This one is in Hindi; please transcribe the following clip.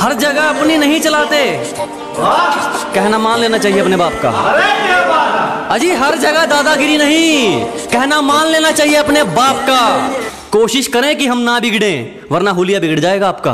हर जगह अपनी नहीं चलाते। कहना मान लेना चाहिए अपने बाप का। अजी, हर जगह दादागिरी नहीं। कहना मान लेना चाहिए अपने बाप का। कोशिश करें कि हम ना बिगड़े, वरना हुलिया बिगड़ जाएगा आपका।